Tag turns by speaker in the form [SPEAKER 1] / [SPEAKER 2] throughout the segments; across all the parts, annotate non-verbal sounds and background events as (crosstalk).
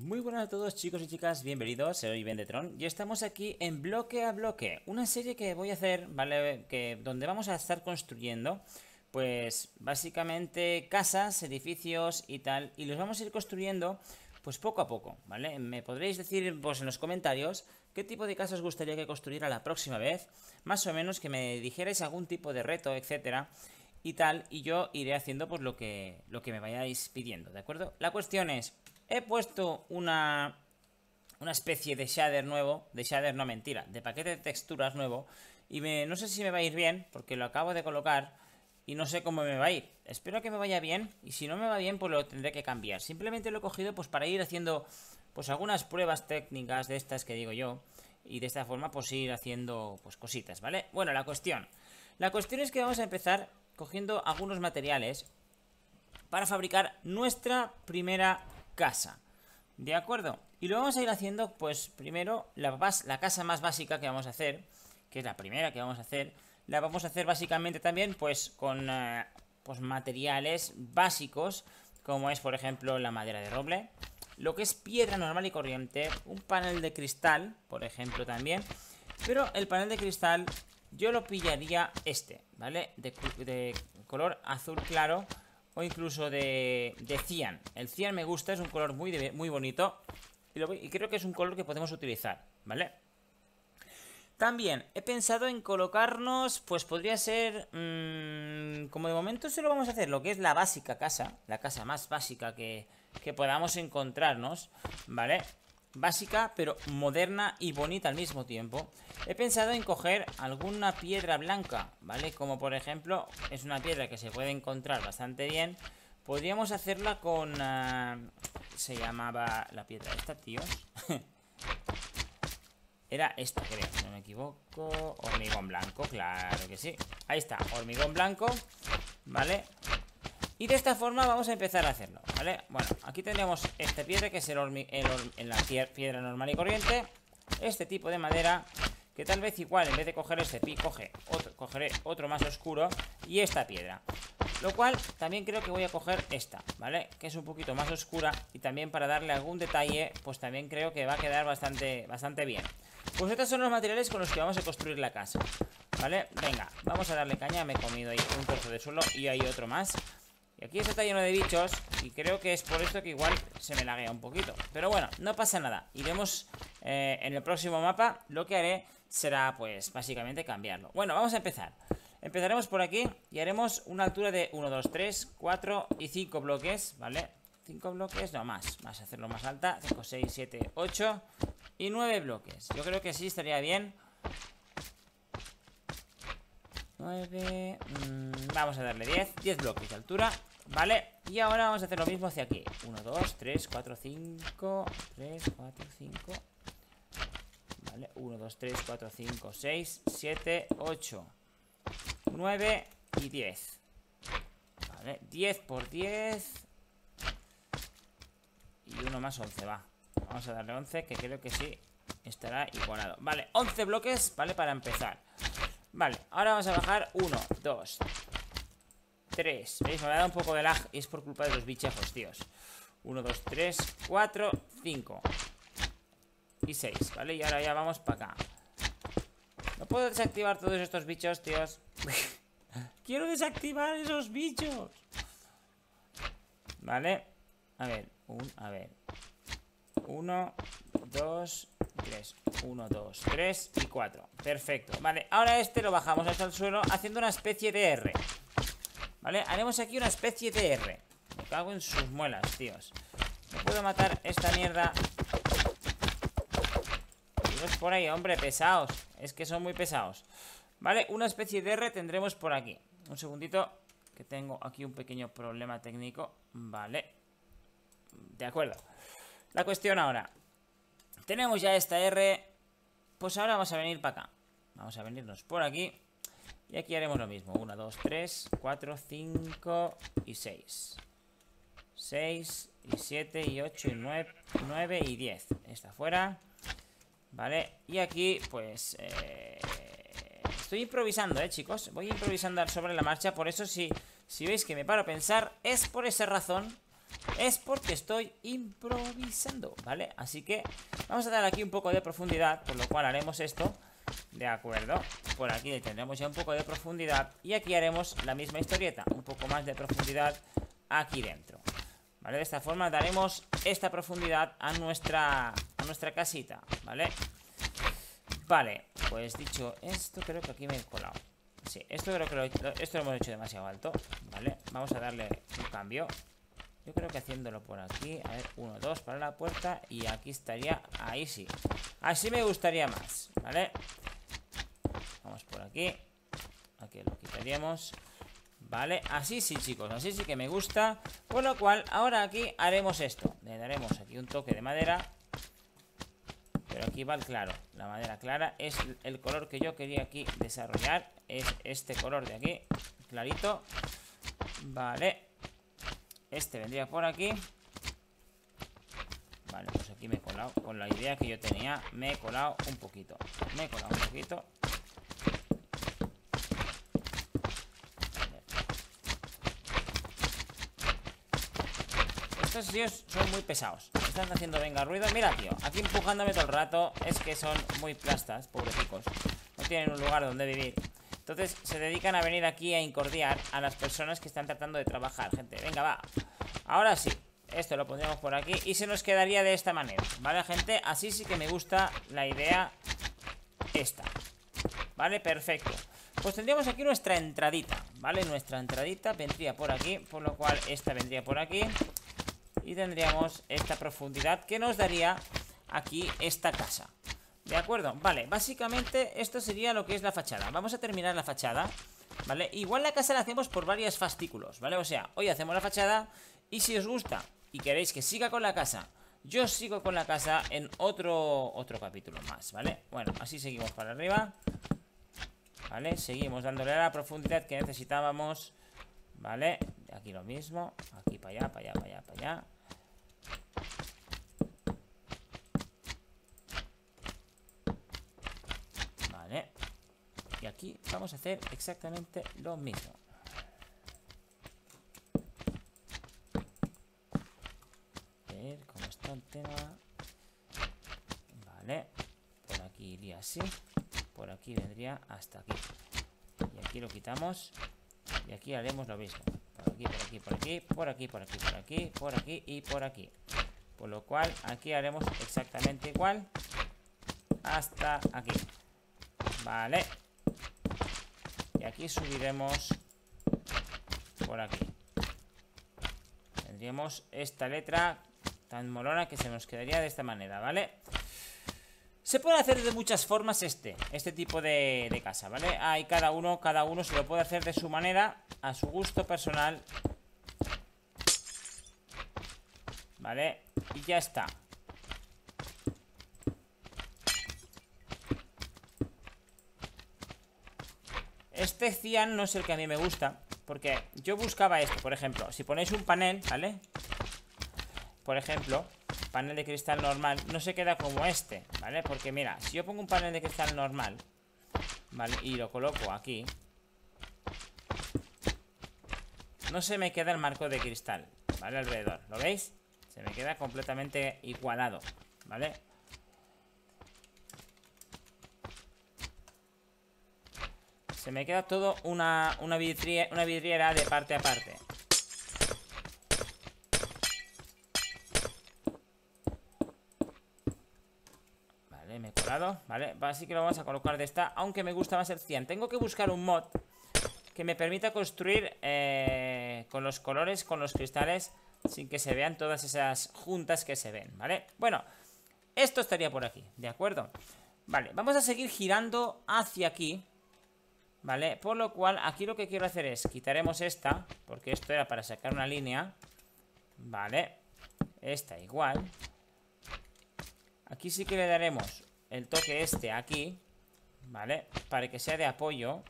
[SPEAKER 1] Muy buenas a todos chicos y chicas, bienvenidos, soy Vendetron y estamos aquí en Bloque a Bloque, una serie que voy a hacer, ¿vale? Que, donde vamos a estar construyendo, pues básicamente casas, edificios y tal, y los vamos a ir construyendo pues poco a poco, ¿vale? Me podréis decir pues en los comentarios qué tipo de casas os gustaría que construyera la próxima vez, más o menos que me dijerais algún tipo de reto, etcétera, y tal, y yo iré haciendo pues lo que, lo que me vayáis pidiendo, ¿de acuerdo? La cuestión es, He puesto una, una especie de shader nuevo, de shader no mentira, de paquete de texturas nuevo y no sé si me va a ir bien porque lo acabo de colocar y no sé cómo me va a ir. Espero que me vaya bien y si no me va bien pues lo tendré que cambiar. Simplemente lo he cogido pues para ir haciendo pues algunas pruebas técnicas de estas que digo yo y de esta forma pues ir haciendo pues cositas, ¿vale? Bueno, la cuestión. La cuestión es que vamos a empezar cogiendo algunos materiales para fabricar nuestra primera casa. ¿De acuerdo? Y lo vamos a ir haciendo, pues primero, la, casa más básica que vamos a hacer, que es la primera que vamos a hacer, la vamos a hacer básicamente también, pues con eh, pues, materiales básicos, como es, por ejemplo, la madera de roble, lo que es piedra normal y corriente, un panel de cristal, por ejemplo, también, pero el panel de cristal yo lo pillaría este, ¿vale? De color azul claro o incluso de, de cian. El cian me gusta, es un color muy, muy bonito y, creo que es un color que podemos utilizar, ¿vale? También he pensado en colocarnos, pues podría ser, mmm, como de momento solo vamos a hacer lo que es la básica casa, la casa más básica que, que podamos encontrarnos, ¿vale? Básica, pero moderna y bonita al mismo tiempo. He pensado en coger alguna piedra blanca, ¿vale? Como por ejemplo, es una piedra que se puede encontrar bastante bien. Podríamos hacerla con... Ah, se llamaba la piedra esta, tíos. (laughs) Era esta, creo, si no me equivoco. Hormigón blanco, claro que sí. Ahí está, hormigón blanco, ¿vale? Y de esta forma vamos a empezar a hacerlo, ¿vale? Bueno, aquí tenemos este piedra que es el, en la piedra normal y corriente Este tipo de madera Que tal vez igual en vez de coger este pi coge otro, cogeré otro más oscuro Y esta piedra Lo cual también creo que voy a coger esta, ¿vale? Que es un poquito más oscura Y también para darle algún detalle Pues también creo que va a quedar bastante, bastante bien Pues estos son los materiales con los que vamos a construir la casa ¿Vale? Venga, vamos a darle caña Me he comido ahí un trozo de suelo y hay otro más y aquí está lleno de bichos Y creo que es por esto que igual se me laguea un poquito. Pero bueno, no pasa nada. Iremos eh, en el próximo mapa. Lo que haré será pues básicamente cambiarlo. Bueno, vamos a empezar. Empezaremos por aquí y haremos una altura de 1, 2, 3, 4 y 5 bloques ¿Vale? 5 bloques, no más. A hacerlo más alta. 5, 6, 7, 8 y 9 bloques. Yo creo que sí estaría bien. 9 mm, Vamos a darle 10 10 bloques de altura Vale, y ahora vamos a hacer lo mismo hacia aquí. 1, 2, 3, 4, 5 3, 4, 5 Vale, 1, 2, 3, 4, 5, 6 7, 8 9 y 10 Vale, 10 por 10 Y uno más 11, va. Vamos a darle 11, que creo que sí Estará igualado. Vale, 11 bloques, vale, para empezar. Vale, ahora vamos a bajar 1, 2 3 ¿Veis? Me ha dado un poco de lag y es por culpa de los bichejos, tíos. 1, 2, 3, 4, 5 Y 6, ¿vale? Y ahora ya vamos para acá. No puedo desactivar todos estos bichos, tíos. (laughs) Quiero desactivar esos bichos. Vale A ver, un, a ver. 1, 2, 3 1, 2, 3 y 4 Perfecto, vale, ahora este lo bajamos hasta el suelo Haciendo una especie de R Vale, haremos aquí una especie de R. Me cago en sus muelas, tíos. No puedo matar esta mierda. Es por ahí, hombre, pesados. Es que son muy pesados. Vale, una especie de R tendremos por aquí. Un segundito Que tengo aquí un pequeño problema técnico. Vale De acuerdo. La cuestión ahora. Tenemos ya esta R. Pues ahora vamos a venir para acá. Vamos a venirnos por aquí y aquí haremos lo mismo. 1, 2, 3, 4, 5 y 6. 6 y 7 y 8 y 9, 9 y 10. Está fuera. Vale. Y aquí, pues... Eh, estoy improvisando, ¿eh, chicos? Voy improvisando sobre la marcha. Por eso, si, si veis que me paro a pensar, es por esa razón. es porque estoy improvisando, ¿vale? Así que vamos a dar aquí un poco de profundidad, por lo cual haremos esto, ¿de acuerdo? Por aquí tendremos ya un poco de profundidad y aquí haremos la misma historieta, un poco más de profundidad aquí dentro. ¿Vale? De esta forma daremos esta profundidad a nuestra, a nuestra casita, ¿vale? Vale, pues dicho esto, creo que aquí me he colado. Sí, esto creo que lo, esto lo hemos hecho demasiado alto, ¿vale? Vamos a darle un cambio. Yo creo que haciéndolo por aquí, a ver, uno, dos para la puerta y aquí estaría, ahí sí. Así me gustaría más, ¿vale? Vamos por aquí. Aquí lo quitaríamos. Vale, así sí chicos, así sí que me gusta. Con lo cual, ahora aquí haremos esto. Le daremos aquí un toque de madera. Pero aquí va el claro. La madera clara es el color que yo quería aquí desarrollar. Es este color de aquí, clarito. Vale. Este vendría por aquí. Vale, pues aquí me he colado. Con la idea que yo tenía, me he colado un poquito. Me he colado un poquito Estos tíos son muy pesados. Están haciendo venga ruido. Mira, tío, aquí empujándome todo el rato. Es que son muy plastas, pobrecicos No tienen un lugar donde vivir. Entonces se dedican a venir aquí a incordiar A las personas que están tratando de trabajar Gente, venga, va. Ahora sí, esto lo pondríamos por aquí Y se nos quedaría de esta manera ¿Vale, gente? Así sí que me gusta la idea Esta ¿Vale? Perfecto. Pues tendríamos aquí nuestra entradita, ¿vale? Nuestra entradita vendría por aquí, por lo cual esta vendría por aquí y tendríamos esta profundidad que nos daría aquí esta casa ¿De acuerdo? Vale, básicamente esto sería lo que es la fachada Vamos a terminar la fachada ¿Vale? Igual la casa la hacemos por varios fascículos ¿Vale? O sea, hoy hacemos la fachada Y si os gusta y queréis que siga con la casa Yo sigo con la casa en otro, otro capítulo más ¿Vale? Bueno, así seguimos para arriba ¿Vale? Seguimos dándole la profundidad que necesitábamos ¿Vale? Aquí lo mismo Aquí para allá, para allá, para allá, para allá Y aquí vamos a hacer exactamente lo mismo. A ver cómo está el tema. Vale. Por aquí iría así. Por aquí vendría hasta aquí. Y aquí lo quitamos. Y aquí haremos lo mismo. Por aquí, por aquí, por aquí, por aquí, por aquí, por aquí, por aquí y por aquí. Por lo cual aquí haremos exactamente igual. Hasta aquí. Vale. Y aquí subiremos por aquí. Tendríamos esta letra tan molona que se nos quedaría de esta manera, ¿vale? Se puede hacer de muchas formas este, este tipo de, casa, ¿vale? Hay cada uno, cada uno se lo puede hacer de su manera, a su gusto personal. ¿Vale? Y ya está. Este cian no es el que a mí me gusta Porque yo buscaba esto, por ejemplo Si ponéis un panel, ¿vale? Por ejemplo, panel de cristal normal No se queda como este, ¿vale? Porque mira, si yo pongo un panel de cristal normal ¿Vale? Y lo coloco aquí No se me queda el marco de cristal ¿Vale? Alrededor, ¿lo veis? Se me queda completamente igualado ¿Vale? Se me queda todo una, una vidriera de parte a parte. Vale, me he colado. Vale, así que lo vamos a colocar de esta. Aunque me gusta más el cian. Tengo que buscar un mod que me permita construir eh, con los colores, con los cristales, sin que se vean todas esas juntas que se ven, ¿vale? Bueno, esto estaría por aquí, ¿de acuerdo? Vale, vamos a seguir girando hacia aquí ¿Vale? Por lo cual, aquí lo que quiero hacer es Quitaremos esta, porque esto era para sacar una línea Vale Esta igual Aquí sí que le daremos el toque este aquí ¿Vale? Para que sea de apoyo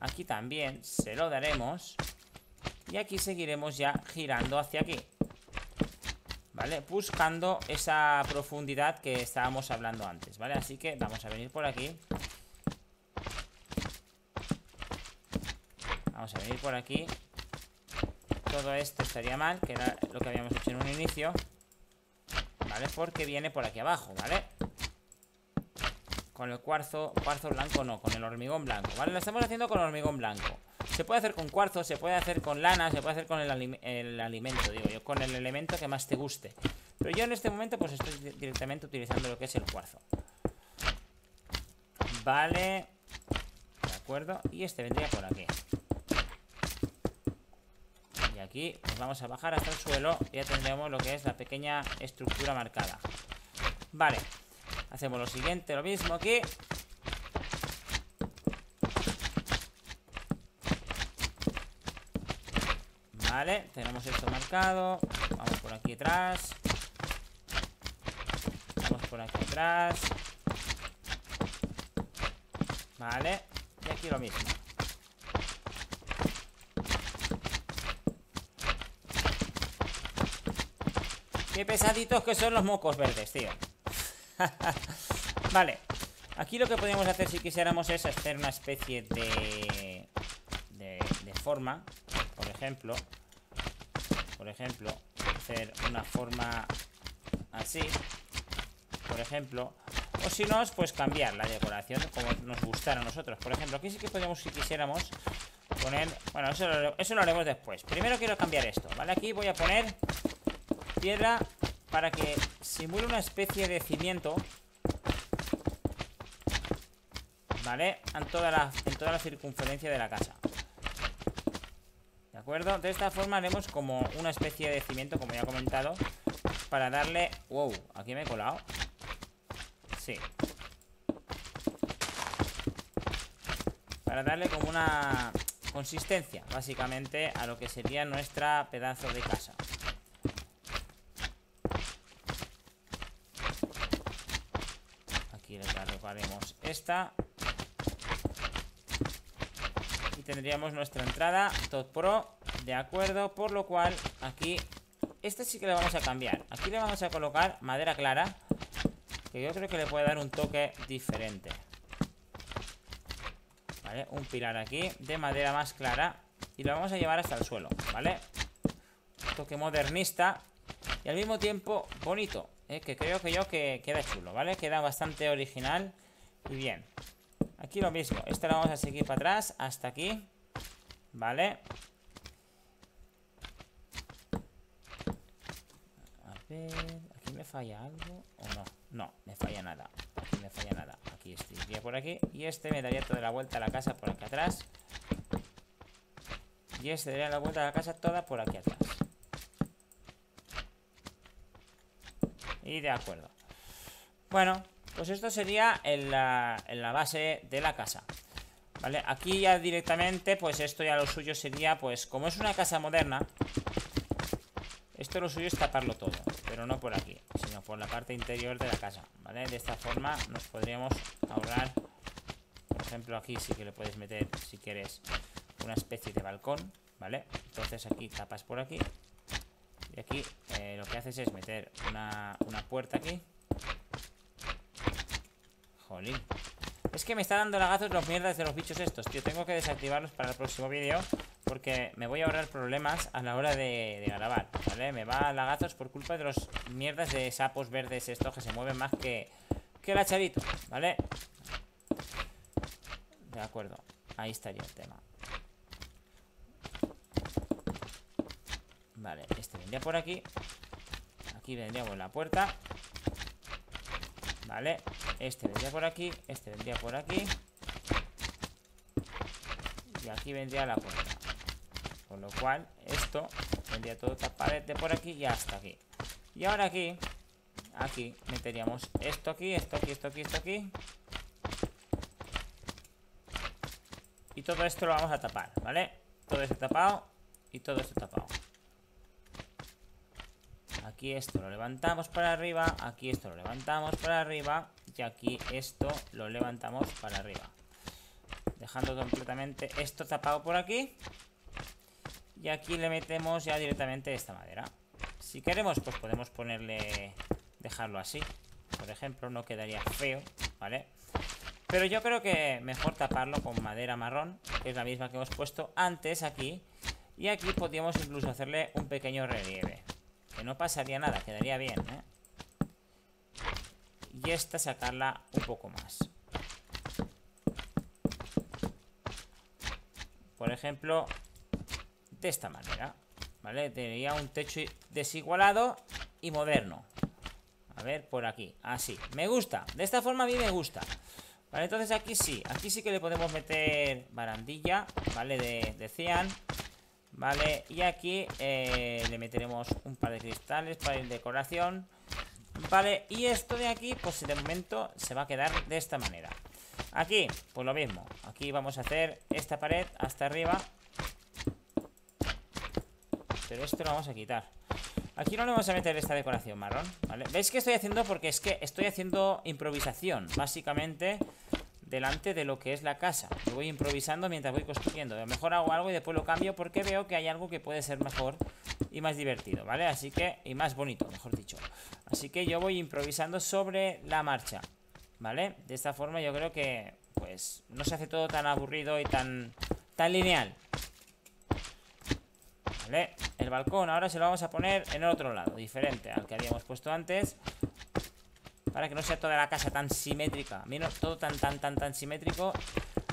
[SPEAKER 1] Aquí también se lo daremos Y aquí seguiremos ya girando hacia aquí ¿Vale? Buscando esa profundidad que estábamos hablando antes ¿Vale? Así que vamos a venir por aquí Vamos a venir por aquí todo esto estaría mal, que era lo que habíamos hecho en un inicio. ¿Vale? Porque viene por aquí abajo, ¿vale? Con el cuarzo, cuarzo blanco no, con el hormigón blanco, ¿vale? Lo estamos haciendo con hormigón blanco. Se puede hacer con cuarzo, se puede hacer con lana, se puede hacer con el, alimento, digo yo, con el elemento que más te guste. Pero yo en este momento pues estoy directamente utilizando lo que es el cuarzo. Vale. De acuerdo. Y este vendría por aquí. Y aquí nos vamos a bajar hasta el suelo. Y ya tendremos lo que es la pequeña estructura marcada. Vale. Hacemos lo siguiente, lo mismo aquí. Vale, tenemos esto marcado. Vamos por aquí atrás. Vamos por aquí atrás. Vale, y aquí lo mismo. Qué pesaditos que son los mocos verdes, tío. (laughs) Vale Aquí lo que podríamos hacer si quisiéramos es hacer una especie de, de forma Por ejemplo por ejemplo, hacer una forma así, por ejemplo, o si no, pues cambiar la decoración como nos gustara a nosotros. Por ejemplo, aquí sí que podríamos, si quisiéramos, poner... Bueno, eso lo, haremos después. Primero quiero cambiar esto, ¿vale? Aquí voy a poner piedra para que simule una especie de cimiento ¿Vale? En toda la, en toda la circunferencia de la casa acuerdo? De esta forma haremos como una especie de cimiento, como ya he comentado Para darle... Wow, aquí me he colado. Sí. Para darle como una consistencia, básicamente, a lo que sería nuestra pedazo de casa. Aquí le haremos esta tendríamos nuestra entrada Top Pro, de acuerdo, por lo cual aquí, este sí que le vamos a cambiar. Aquí le vamos a colocar madera clara, que yo creo que le puede dar un toque diferente. ¿Vale? Un pilar aquí de madera más clara y lo vamos a llevar hasta el suelo, ¿vale? Un toque modernista y al mismo tiempo bonito, ¿eh? que creo que yo que queda chulo, ¿vale? Queda bastante original y bien. Aquí lo mismo, este lo vamos a seguir para atrás Hasta aquí Vale A ver, ¿aquí me falla algo o no? No, me falla nada Aquí me falla nada Aquí este iría por aquí Y este me daría toda la vuelta a la casa por aquí atrás Y este daría la vuelta a la casa toda por aquí atrás. Y de acuerdo. Bueno, pues esto sería en la, en la base de la casa ¿Vale? Aquí ya directamente, pues esto ya lo suyo sería, pues como es una casa moderna Esto lo suyo es taparlo todo Pero no por aquí, sino por la parte interior de la casa ¿Vale? De esta forma nos podríamos ahorrar Por ejemplo aquí sí que le puedes meter, si quieres, una especie de balcón ¿Vale? Entonces aquí tapas por aquí Y aquí eh, lo que haces es meter una, una puerta aquí Jolín. Es que me está dando lagazos los mierdas de los bichos estos, tío. Tengo que desactivarlos para el próximo vídeo. Porque me voy a ahorrar problemas a la hora de, grabar, ¿vale? Me va a lagazos por culpa de los mierdas de sapos verdes estos que se mueven más que, que el hacharito, ¿vale? De acuerdo. Ahí estaría el tema. Vale, este vendría por aquí. Aquí vendría por la puerta. Vale, este vendría por aquí Este vendría por aquí. Y aquí vendría la puerta. Con lo cual, esto Vendría todo tapado de por aquí y hasta aquí. Y ahora aquí Aquí meteríamos esto aquí, esto aquí, esto aquí, esto aquí. Y todo esto lo vamos a tapar, ¿vale? Todo esto tapado y todo esto tapado Aquí esto lo levantamos para arriba Aquí esto lo levantamos para arriba Y aquí esto lo levantamos para arriba. Dejando completamente esto tapado por aquí. Y aquí le metemos ya directamente esta madera. Si queremos pues podemos ponerle Dejarlo así. Por ejemplo, no quedaría feo ¿Vale? Pero yo creo que mejor taparlo con madera marrón Que es la misma que hemos puesto antes aquí. Y aquí podríamos incluso hacerle un pequeño relieve. Que no pasaría nada, quedaría bien, ¿eh? Y esta sacarla un poco más. Por ejemplo, de esta manera. ¿Vale? Tendría un techo desigualado y moderno. A ver, por aquí. Así. Me gusta. De esta forma a mí me gusta. Vale, entonces aquí sí. Aquí sí que le podemos meter barandilla, ¿vale? De, de cian. Vale, y aquí eh, le meteremos un par de cristales para ir decoración. Vale, y esto de aquí, pues de momento se va a quedar de esta manera. Aquí, pues lo mismo. Aquí vamos a hacer esta pared hasta arriba. Pero esto lo vamos a quitar. Aquí no le vamos a meter esta decoración marrón. ¿Veis que estoy haciendo? Porque es que estoy haciendo improvisación, básicamente, delante de lo que es la casa. Yo voy improvisando mientras voy construyendo. A lo mejor hago algo y después lo cambio porque veo que hay algo que puede ser mejor y más divertido, ¿vale? Así que, y más bonito, mejor dicho. Así que yo voy improvisando sobre la marcha, ¿vale? De esta forma yo creo que, pues, no se hace todo tan aburrido y tan, tan lineal. El balcón ahora se lo vamos a poner en el otro lado, diferente al que habíamos puesto antes. Para que no sea toda la casa tan simétrica. Mira, todo tan, tan, tan, tan simétrico.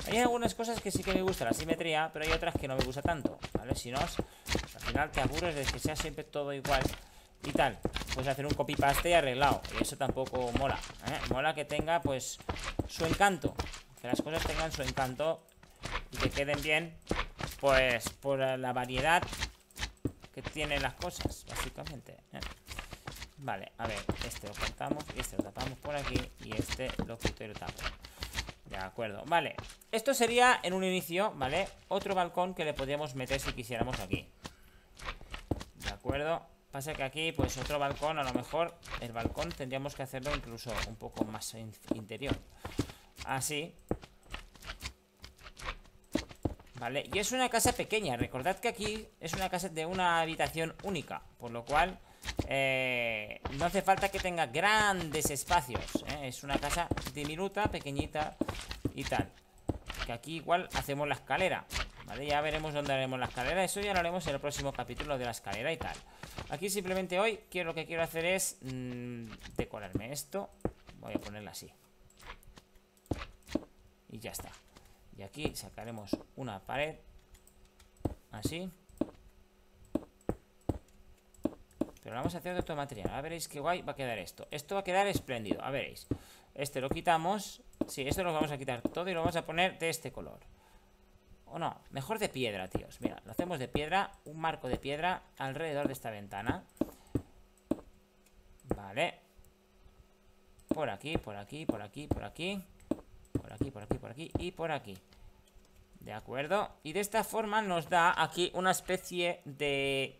[SPEAKER 1] Hay algunas cosas que sí que me gusta la simetría, pero hay otras que no me gusta tanto, ¿vale? Si no, al final te aburres de que sea siempre todo igual y tal. Puedes hacer un copy-paste y arreglado. Y eso tampoco mola. ¿eh? Mola que tenga, pues, su encanto. Que las cosas tengan su encanto y que queden bien, pues, por la variedad que tienen las cosas, básicamente. ¿eh? Vale, a ver, este lo cortamos este lo tapamos por aquí y este lo quito y lo tapo. De acuerdo, vale. Esto sería en un inicio, ¿vale? Otro balcón que le podríamos meter si quisiéramos aquí. De acuerdo. Pasa que aquí, pues otro balcón, a lo mejor el balcón tendríamos que hacerlo incluso un poco más interior. Así, ¿Vale? Y es una casa pequeña, recordad que aquí es una casa de una habitación única Por lo cual eh, no hace falta que tenga grandes espacios ¿eh? Es una casa diminuta, pequeñita y tal Que aquí igual hacemos la escalera ¿Vale? Ya veremos dónde haremos la escalera Eso ya lo haremos en el próximo capítulo de la escalera y tal Aquí simplemente hoy quiero, lo que quiero hacer es mmm, decorarme esto Voy a ponerla así Y ya está y aquí sacaremos una pared. Así. Pero vamos a hacer de otro material. A veréis qué guay va a quedar esto. Esto va a quedar espléndido. A veréis. Este lo quitamos. Sí, esto lo vamos a quitar todo y lo vamos a poner de este color. O no, mejor de piedra, tíos. Mira, lo hacemos de piedra. Un marco de piedra alrededor de esta ventana. Vale. Por aquí, por aquí, por aquí, por aquí. Por aquí, por aquí, por aquí y por aquí ¿De acuerdo? Y de esta forma nos da aquí una especie de...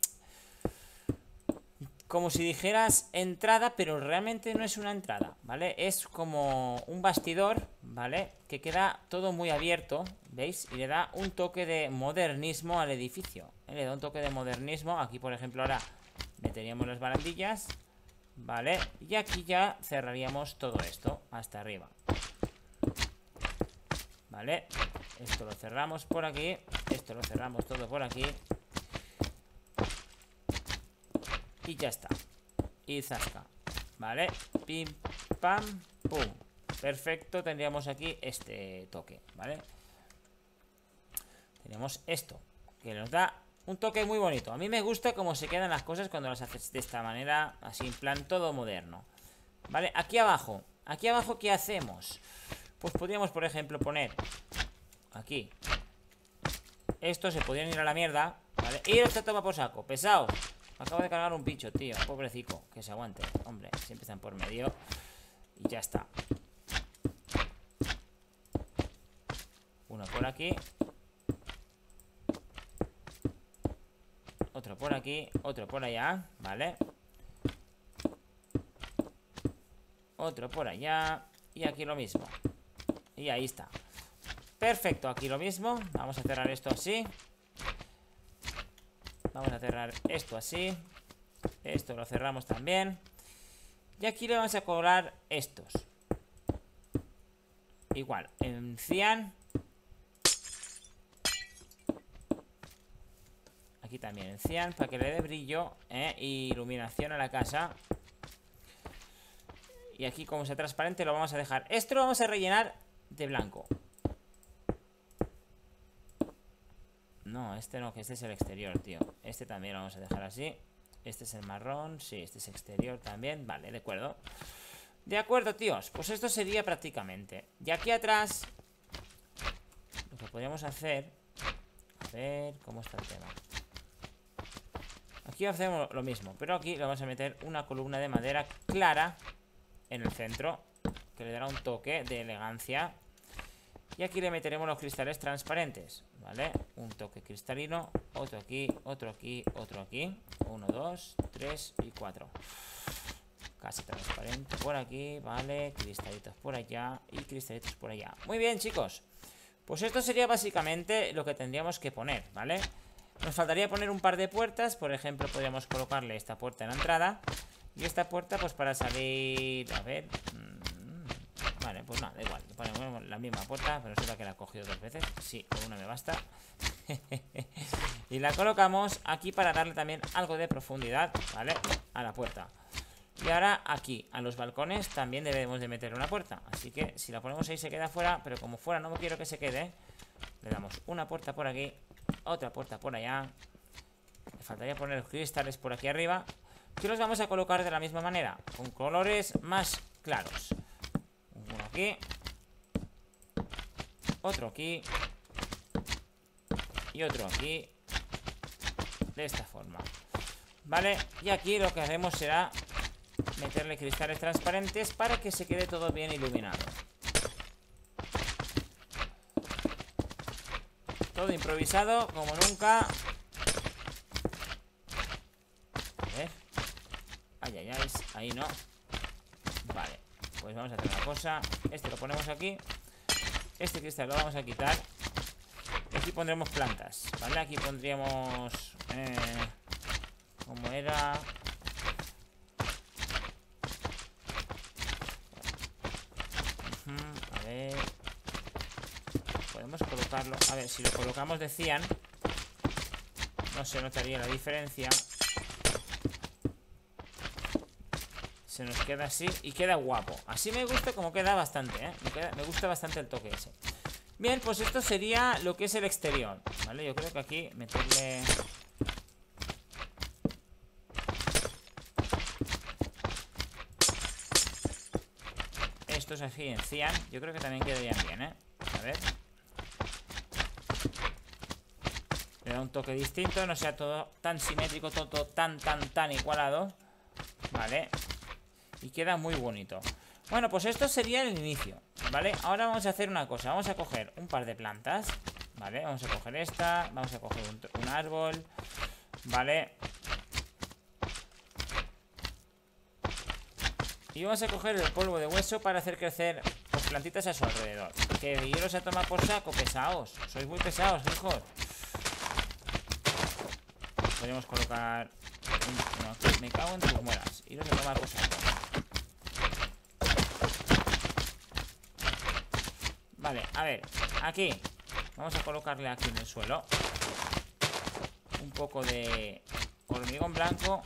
[SPEAKER 1] Como si dijeras entrada, pero realmente no es una entrada, ¿vale? Es como un bastidor, ¿vale? Que queda todo muy abierto, ¿veis? Y le da un toque de modernismo al edificio ¿eh? Le da un toque de modernismo Aquí, por ejemplo, ahora meteríamos las barandillas ¿Vale? Y aquí ya cerraríamos todo esto hasta arriba ¿Vale? Esto lo cerramos por aquí Esto lo cerramos todo por aquí Y ya está Y zasca ¿Vale? Pim, pam, pum Perfecto, tendríamos aquí este toque ¿Vale? Tenemos esto Que nos da un toque muy bonito A mí me gusta cómo se quedan las cosas Cuando las haces de esta manera Así en plan todo moderno ¿Vale? Aquí abajo Aquí abajo, ¿qué hacemos? Pues podríamos, por ejemplo, poner aquí Estos se podrían ir a la mierda ¿Vale? Y los toma por saco, pesados Acabo de cargar un bicho, tío, pobrecito Que se aguante, hombre, si empiezan por medio Y ya está. Uno por aquí. Otro por aquí. Otro por allá, ¿vale? Otro por allá. Y aquí lo mismo. Y ahí está. Perfecto, aquí lo mismo. Vamos a cerrar esto así Vamos a cerrar esto así Esto lo cerramos también Y aquí le vamos a cobrar estos Igual, en cian Aquí también el cian para que le dé brillo y iluminación a la casa. Y aquí como sea transparente lo vamos a dejar. Esto lo vamos a rellenar de blanco. No, este no, que este es el exterior, tío. Este también lo vamos a dejar así. Este es el marrón, sí, este es exterior también. Vale, de acuerdo. De acuerdo, tíos. Pues esto sería prácticamente. Y aquí atrás, lo que podríamos hacer... A ver, ¿cómo está el tema? Aquí hacemos lo mismo, pero aquí le vamos a meter una columna de madera clara en el centro, que le dará un toque de elegancia. Y aquí le meteremos los cristales transparentes. ¿Vale? Un toque cristalino, otro aquí, otro aquí, otro aquí. Uno, dos, tres y cuatro. Casi transparente por aquí, ¿vale? Cristalitos por allá y cristalitos por allá. Muy bien, chicos. Pues esto sería básicamente lo que tendríamos que poner, ¿vale? Nos faltaría poner un par de puertas. Por ejemplo, podríamos colocarle esta puerta en la entrada. Y esta puerta, pues para salir... A ver... Pues nada, da igual. Ponemos la misma puerta, pero la que la he cogido dos veces. Sí, con una me basta. (laughs) y la colocamos aquí para darle también algo de profundidad, ¿vale? A la puerta. Y ahora aquí, a los balcones, también debemos de meter una puerta. Así que si la ponemos ahí se queda fuera, pero como fuera no quiero que se quede, le damos una puerta por aquí, otra puerta por allá. Me faltaría poner cristales por aquí arriba. Que los vamos a colocar de la misma manera, con colores más claros. Otro aquí. Y otro aquí. De esta forma. ¿Vale? Y aquí lo que haremos será meterle cristales transparentes para que se quede todo bien iluminado. Todo improvisado, como nunca. A ver. Ay, ay, ay. Ahí no. Pues vamos a hacer una cosa. Este lo ponemos aquí. Este cristal lo vamos a quitar. Aquí pondremos plantas. ¿Vale? Aquí pondríamos... Eh, como era... a ver... Podemos colocarlo... A ver, si lo colocamos de cian... No se notaría la diferencia. Se nos queda así y queda guapo Así me gusta como queda bastante, ¿eh? me, gusta bastante el toque ese Bien, pues esto sería lo que es el exterior ¿Vale? Yo creo que aquí meterle... Estos así en cian Yo creo que también quedarían bien, ¿eh? A ver Le da un toque distinto No sea todo tan simétrico Todo tan, tan, tan igualado Vale y queda muy bonito Bueno, pues esto sería el inicio ¿Vale? Ahora vamos a hacer una cosa Vamos a coger un par de plantas ¿Vale? Vamos a coger esta Vamos a coger un, árbol ¿Vale? Y vamos a coger el polvo de hueso para hacer crecer las plantitas a su alrededor. Que yo los a tomar por saco, pesados. Sois muy pesados, hijos. Podemos colocar... me cago en tus muelas. Iros a tomar por saco. Vale, a ver, aquí Vamos a colocarle aquí en el suelo Un poco de hormigón blanco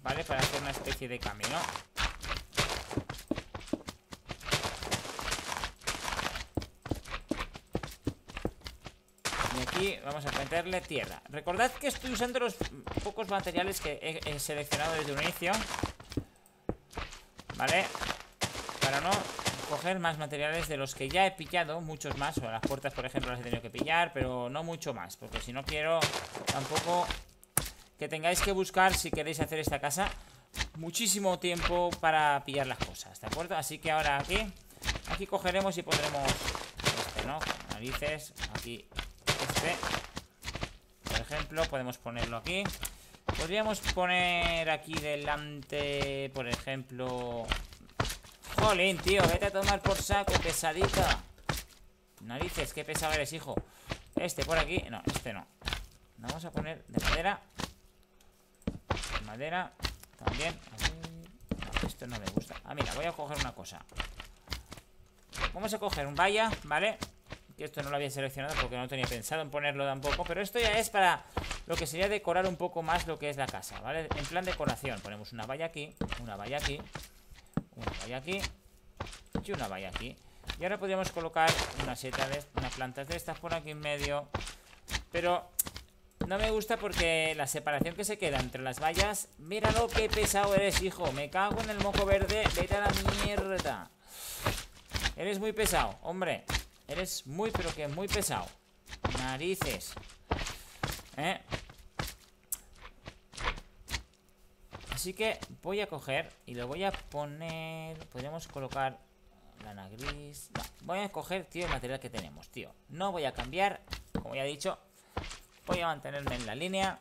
[SPEAKER 1] ¿Vale? Para hacer una especie de camino Y aquí vamos a meterle tierra Recordad que estoy usando los pocos materiales que he, seleccionado desde un inicio ¿Vale? Más materiales de los que ya he pillado, muchos más. O las puertas, por ejemplo, las he tenido que pillar, pero no mucho más. Porque si no quiero tampoco que tengáis que buscar, si queréis hacer esta casa, muchísimo tiempo para pillar las cosas, ¿de acuerdo? Así que ahora aquí, aquí cogeremos y pondremos este, ¿no? Narices, aquí este. Por ejemplo, podemos ponerlo aquí. Podríamos poner aquí delante, por ejemplo, Jolín, tío, vete a tomar por saco, pesadita Narices, qué pesado eres, hijo. Este por aquí, no, este no. Vamos a poner de madera. De madera También Esto no me gusta. Ah, mira, voy a coger una cosa. Vamos a coger un valla, ¿vale? Que esto no lo había seleccionado porque no tenía pensado en ponerlo tampoco Pero esto ya es para lo que sería decorar un poco más lo que es la casa, ¿vale? En plan decoración, ponemos una valla aquí, una valla aquí, valla aquí y una valla aquí. Y ahora podríamos colocar una seta de unas plantas de estas por aquí en medio. Pero no me gusta porque la separación que se queda entre las vallas... Mira lo que pesado eres, hijo. Me cago en el moco verde. Vete a la mierda. Eres muy pesado, hombre. Eres muy, pero que muy pesado. Narices. ¿Eh? Así que voy a coger y lo voy a poner... Podríamos colocar lana gris... voy a coger, tío, el material que tenemos, tío. No voy a cambiar, como ya he dicho. Voy a mantenerme en la línea.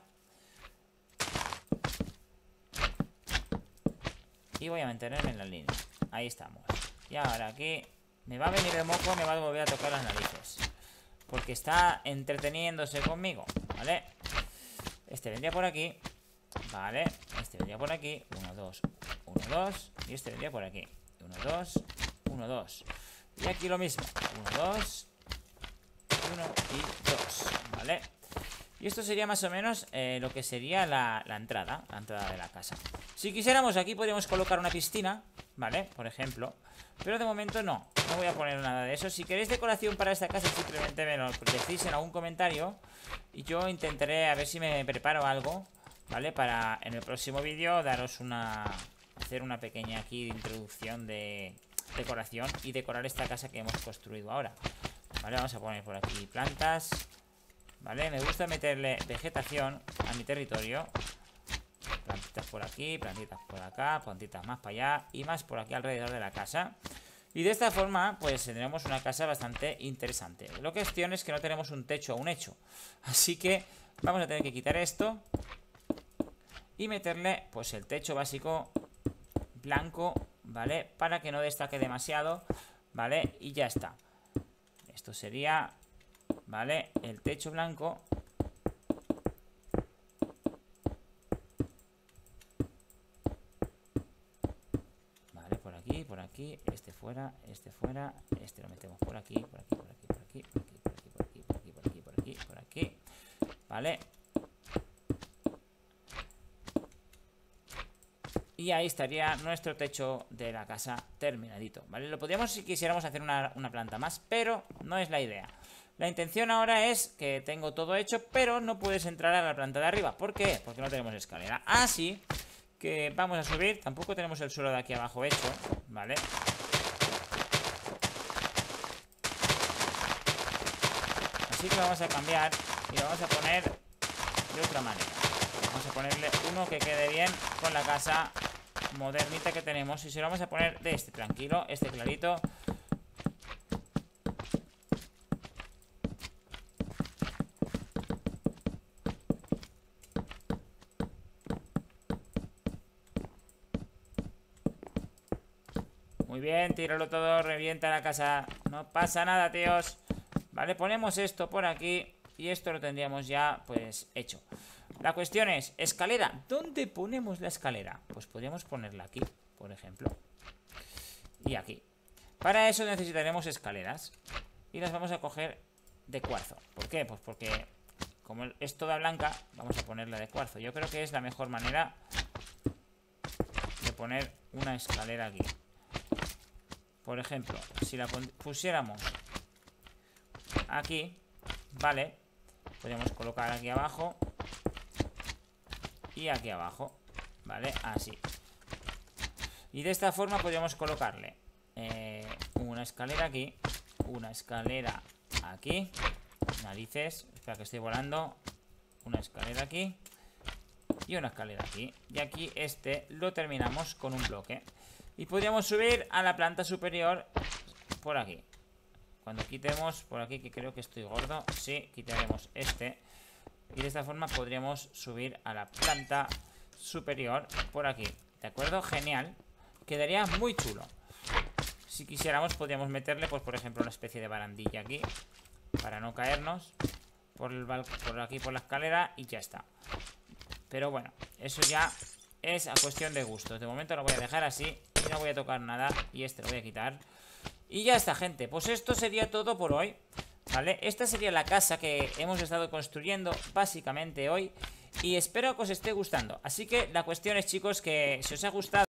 [SPEAKER 1] Y voy a mantenerme en la línea. Ahí estamos. Y ahora aquí me va a venir el moco, me va a volver a tocar las narices. Porque está entreteniéndose conmigo, ¿vale? Este vendría por aquí. Vale, este vendría por aquí. Uno, dos, uno, dos. Y este vendría por aquí. Uno, dos, uno, dos. Y aquí lo mismo. Uno, dos, uno y dos. ¿Vale? Y esto sería más o menos eh, lo que sería la, la, entrada, la entrada de la casa. Si quisiéramos aquí podríamos colocar una piscina, ¿vale? Por ejemplo. Pero de momento no, no voy a poner nada de eso. Si queréis decoración para esta casa simplemente me lo decís en algún comentario. Y yo intentaré a ver si me preparo algo, ¿vale? Para en el próximo vídeo daros una... Hacer una pequeña aquí introducción de decoración y decorar esta casa que hemos construido ahora. Vale, vamos a poner por aquí plantas ¿Vale? Me gusta meterle vegetación a mi territorio Plantitas por aquí, plantitas por acá Plantitas más para allá y más por aquí alrededor de la casa Y de esta forma, pues tendremos una casa bastante interesante Lo que cuestión es que no tenemos un techo aún hecho Así que vamos a tener que quitar esto Y meterle, pues el techo básico Blanco, ¿vale? Para que no destaque demasiado ¿Vale? Y ya está Esto sería ¿Vale? El techo blanco Vale, por aquí, por aquí Este fuera, este fuera Este lo metemos por aquí, por aquí, por aquí, por aquí Por aquí, por aquí, por aquí, por aquí, por aquí, por aquí, por aquí ¿Vale? Y ahí estaría nuestro techo de la casa terminadito, ¿vale? Lo podríamos si quisiéramos hacer una, una planta más, pero no es la idea la intención ahora es que tengo todo hecho, pero no puedes entrar a la planta de arriba. ¿Por qué? Porque no tenemos escalera. Así que vamos a subir. Tampoco tenemos el suelo de aquí abajo hecho, ¿vale? Así que lo vamos a cambiar y lo vamos a poner de otra manera. Vamos a ponerle uno que quede bien con la casa modernita que tenemos. Y se lo vamos a poner de este, tranquilo, este clarito. Muy bien, tíralo todo, revienta la casa. No pasa nada, tíos. Vale, ponemos esto por aquí Y esto lo tendríamos ya, pues, hecho La cuestión es, escalera ¿Dónde ponemos la escalera? Pues podríamos ponerla aquí, por ejemplo Y aquí Para eso necesitaremos escaleras Y las vamos a coger de cuarzo ¿Por qué? Pues porque como es toda blanca Vamos a ponerla de cuarzo Yo creo que es la mejor manera De poner una escalera aquí por ejemplo, si la pusiéramos aquí, ¿vale? Podríamos colocar aquí abajo y aquí abajo, ¿vale? Así. Y de esta forma podríamos colocarle eh, una escalera aquí, una escalera aquí, narices, espera que estoy volando, una escalera aquí y una escalera aquí. Y aquí este lo terminamos con un bloque. Y podríamos subir a la planta superior por aquí. Cuando quitemos por aquí, que creo que estoy gordo, sí, quitaremos este. Y de esta forma podríamos subir a la planta superior por aquí. ¿De acuerdo? Genial. Quedaría muy chulo. Si quisiéramos podríamos meterle, pues por ejemplo, una especie de barandilla aquí. Para no caernos. Por, el por aquí, por la escalera y ya está. Pero bueno, eso ya es a cuestión de gustos. De momento lo voy a dejar así no voy a tocar nada Y este lo voy a quitar Y ya está, gente Pues esto sería todo por hoy ¿vale? Esta sería la casa que hemos estado construyendo básicamente hoy y espero que os esté gustando. Así que la cuestión es chicos que si os ha gustado